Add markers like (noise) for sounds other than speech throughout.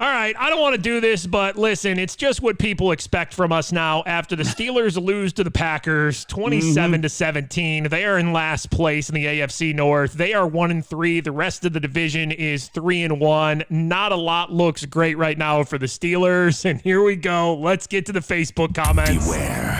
All right, I don't want to do this, but listen, it's just what people expect from us now after the (laughs) Steelers lose to the Packers 27 mm-hmm. to 17. They are in last place in the AFC North. They are 1 and 3. The rest of the division is 3 and 1. Not a lot looks great right now for the Steelers. (laughs) And here we go. Let's get to the Facebook comments. Beware.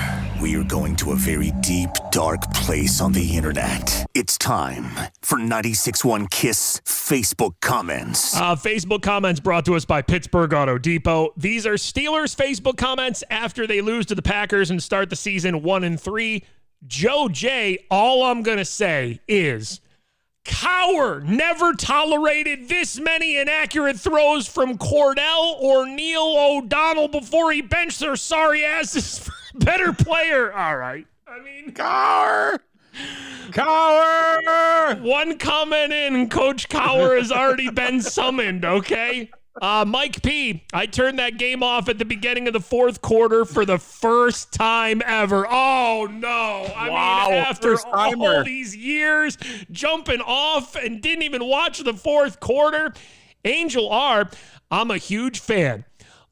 We are going to a very deep, dark place on the internet. It's time for 96.1 Kiss Facebook comments. Uh, Facebook comments brought to us by Pittsburgh Auto Depot. These are Steelers Facebook comments after they lose to the Packers and start the season one and three. Joe J, all I'm going to say is Cowher never tolerated this many inaccurate throws from Kordell or Neil O'Donnell before he benched their sorry asses (laughs) better player. All right. I mean, Cowher! Cowher! one comment in, Coach Cowher has already been summoned, okay? Uh, Mike P, I turned that game off at the beginning of the fourth quarter for the first time ever. Oh, no. I Wow, mean, after all these years jumping off and didn't even watch the fourth quarter. Angel R, I'm a huge fan.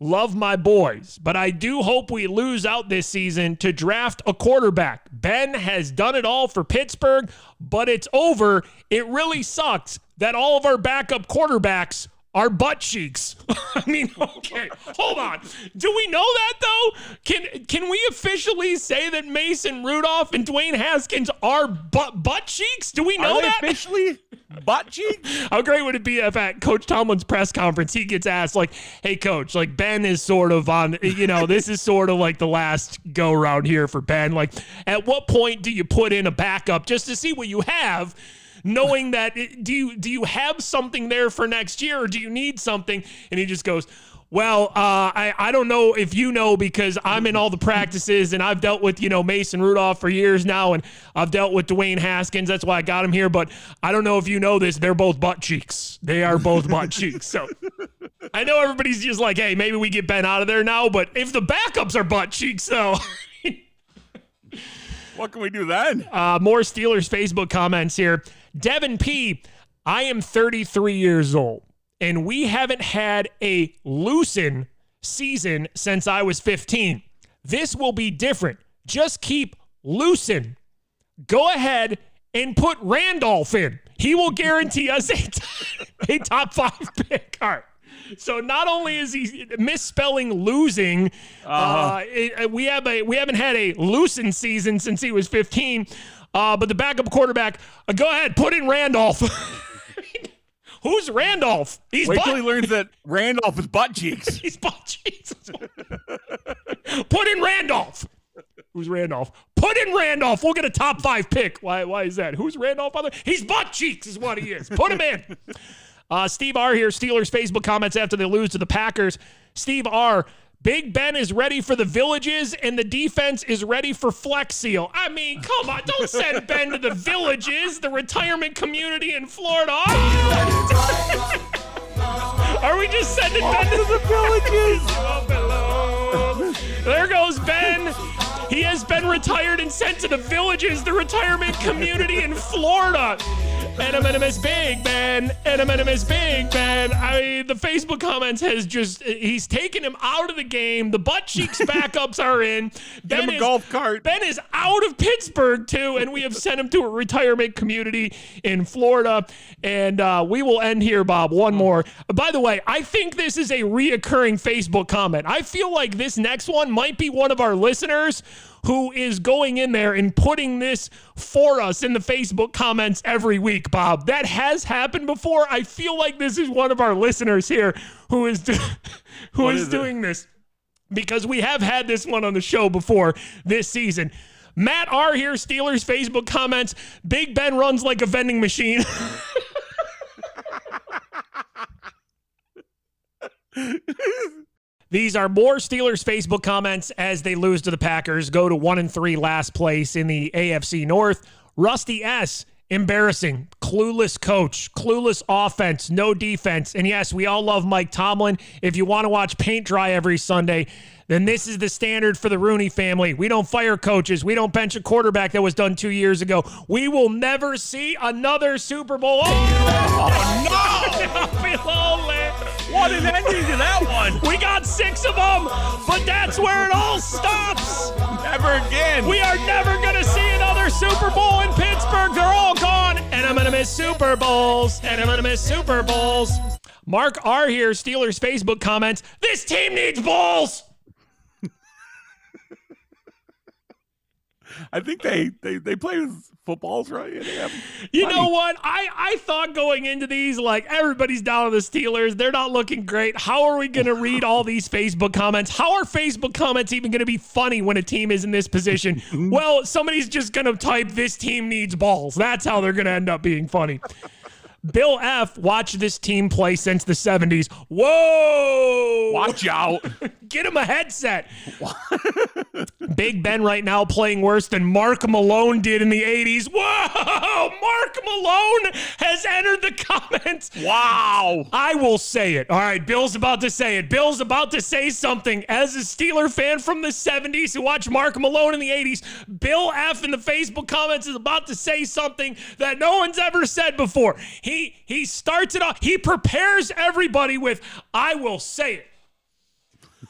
Love my boys, but I do hope we lose out this season to draft a quarterback. Ben has done it all for Pittsburgh, but it's over. It really sucks that all of our backup quarterbacks are butt cheeks. (laughs) I mean, okay, hold on. Do we know that though? Can can we officially say that Mason Rudolph and Dwayne Haskins are butt butt cheeks? Do we know Are they that? officially butt cheeks? (laughs) How great would it be if at Coach Tomlin's press conference he gets asked like, "Hey, Coach, like Ben is sort of on, you know, this is sort of like the last go round here for Ben. Like, at what point do you put in a backup just to see what you have?" Knowing that, do you do you have something there for next year, or do you need something? And he just goes, "Well, uh, I I don't know if you know because I'm in all the practices and I've dealt with you know Mason Rudolph for years now, and I've dealt with Dwayne Haskins. That's why I got him here. But I don't know if you know this. They're both butt cheeks. They are both butt (laughs) cheeks. So I know everybody's just like, hey, maybe we get Ben out of there now. But if the backups are butt cheeks, though. (laughs) What can we do then? Uh, more Steelers Facebook comments here. Devin P. I am 33 years old, and we haven't had a loosen season since I was 15. This will be different. Just keep loosen. Go ahead and put Randolph in. He will guarantee us a, (laughs) a top five pick. All right. So not only is he misspelling losing, uh it- we have a we haven't had a loosened season since he was 15. Uh, but the backup quarterback, uh, go ahead, put in Randolph. (laughs) Who's Randolph? He's Wait till he learns that (laughs) Randolph is butt cheeks. (laughs) he's butt cheeks. put in Randolph. Who's Randolph? Put in Randolph. We'll get a top five pick. Why? Why is that? Who's Randolph? Way, he's butt cheeks, is what he is. Put him in. Uh, Steve R here. Steelers Facebook comments after they lose to the Packers. Steve R. Big Ben is ready for the villages, and the defense is ready for Flex Seal. I mean, come on, don't send Ben to the villages, the retirement community in Florida. (laughs) Are we just sending Ben to the villages? There goes Ben. He has been retired and sent to the villages, the retirement community in Florida. And I'm is Big Ben. And I'm is Big Ben. I mean, the Facebook comments has just, he's taken him out of the game. The butt cheeks (laughs) backups are in. Get him Ben a is- golf cart. Ben is out of Pittsburgh too, and we have sent him to a retirement community in Florida. And uh, we will end here, Bob. One more. By the way, I think this is a reoccurring Facebook comment. I feel like this next one might be one of our listeners who is going in there and putting this for us in the Facebook comments every week, Bob. That has happened before. I feel like this is one of our listeners here who is do- (laughs) who is is it? doing this because we have had this one on the show before this season. Matt R here, Steelers Facebook comments. Big Ben runs like a vending machine. (laughs) (laughs) These are more Steelers Facebook comments as they lose to the Packers, go to one and three last place in the AFC North. Rusty S. Embarrassing. Clueless coach. Clueless offense. No defense. And yes, we all love Mike Tomlin. If you want to watch paint dry every Sunday, then this is the standard for the Rooney family. We don't fire coaches. We don't bench a quarterback that was done two years ago. We will never see another Super Bowl. (laughs) Oh, no! (laughs) What an ending to that again. We got six of them, but that's where it all stops. Never again. We are never going to see another Super Bowl in Pittsburgh. They're all gone. And I'm going to miss Super Bowls. And I'm going to miss Super Bowls. Mark R here, Steelers Facebook comments. This team needs balls. I think they they they play with footballs, right? You know what? I, I thought going into these, like, everybody's down on the Steelers. They're not looking great. How are we going (laughs) to read all these Facebook comments? How are Facebook comments even going to be funny when a team is in this position? (laughs) well, somebody's just going to type, this team needs balls. That's how they're going to end up being funny. Bill F. watched this team play since the 70s. Whoa! Watch out. (laughs) Get him a headset. Big Ben right now playing worse than Mark Malone did in the 80s. Whoa! Mark Malone has entered the comments. Wow. I will say it. All right, Bill's about to say it. Bill's about to say something. As a Steeler fan from the 70s who watched Mark Malone in the 80s, Bill F in the Facebook comments is about to say something that no one's ever said before. He he starts it off. He prepares everybody with, "I will say it."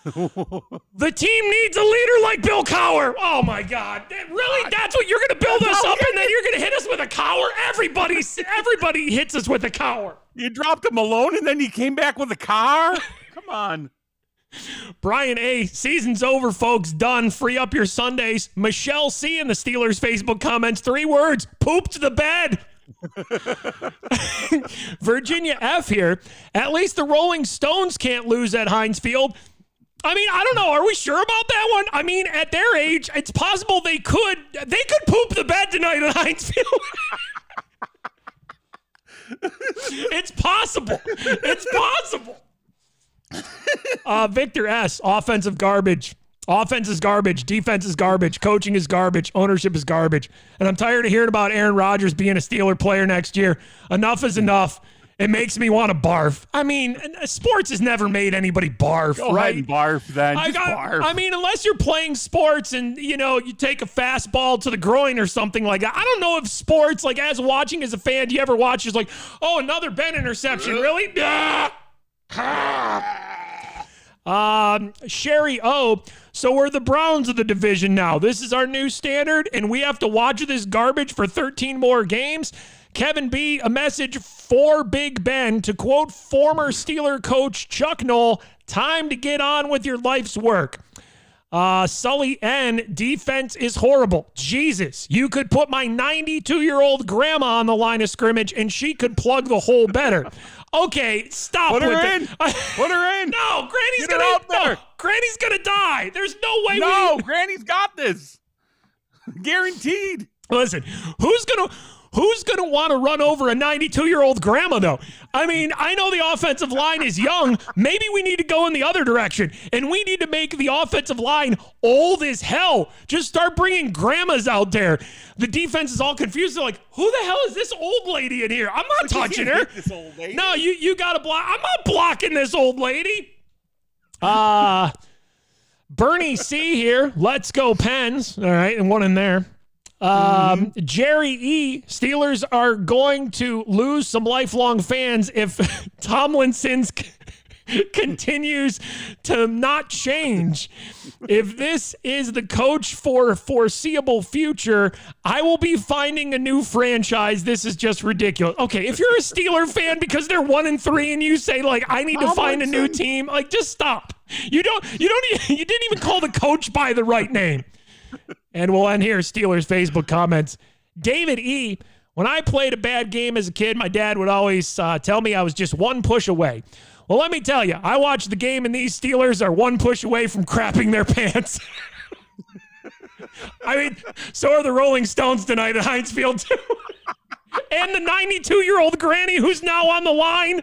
The team needs a leader like Bill Cowher. Oh my God! Really? That's what you're going to build us up, and then you're going to hit us with a Cowher? Everybody, everybody hits us with a Cowher. You dropped him alone, and then he came back with a car? Come on. Brian A, season's over, folks. Done. Free up your Sundays. Michelle C in the Steelers Facebook comments. Three words: pooped the bed. (laughs) Virginia F here. At least the Rolling Stones can't lose at Heinz Field. I mean, I don't know. Are we sure about that one? I mean, at their age, it's possible they could they could poop the bed tonight at (laughs) Heinz Field. it's possible. It's possible. Uh, Victor S. Offensive garbage. Offense is garbage. Defense is garbage. Coaching is garbage. Ownership is garbage. And I'm tired of hearing about Aaron Rodgers being a Steeler player next year. Enough is enough. It makes me want to barf. I mean, uh, sports has never made anybody barf, Go right? ahead and barf then. I, got- barf. I mean, unless you're playing sports and you know you take a fastball to the groin or something like that. I don't know if sports, like as watching as a fan, do you ever watch just like, oh, another Ben interception, really? (laughs) um, Sherry O. So we're the Browns of the division now. This is our new standard, and we have to watch this garbage for 13 more games. Kevin B, a message for Big Ben to quote former Steeler coach Chuck Noll, time to get on with your life's work. Uh, Sully N, defense is horrible. Jesus, you could put my 92 year old grandma on the line of scrimmage and she could plug the hole better. (laughs) Okay, stop Put her in. (laughs) Put her in. No, Granny's Get gonna out there. no, Granny's gonna die. There's no way No, we Granny's got this. (laughs) Guaranteed. listen. Who's gonna who's gonna want to run over a 92 year old grandma though? I mean, I know the offensive line is young. Maybe we need to go in the other direction, and we need to make the offensive line old as hell. Just start bringing grandmas out there. The defense is all confused. They're like, "Who the hell is this old lady in here? I'm not (laughs) touching her." This old lady. No, you you got to block. I'm not blocking this old lady. Uh Bernie C here. Let's go Pens. All right, and one in there. Um, Jerry E. Steelers are going to lose some lifelong fans if (laughs) Tomlinson's c- (laughs) continues to not change. If this is the coach for foreseeable future, I will be finding a new franchise. This is just ridiculous. Okay, if you're a Steeler fan because they're one and three and you say like I need to find a new team, like just stop. You don't you don't (laughs) you didn't even call the coach by the right name. And we'll end here. Steelers Facebook comments. David E. When I played a bad game as a kid, my dad would always uh, tell me I was just one push away. Well, let me tell you, I watched the game, and these Steelers are one push away from crapping their pants. (laughs) I mean, so are the Rolling Stones tonight at Heinz Field, too. (laughs) and the 92 year old granny who's now on the line.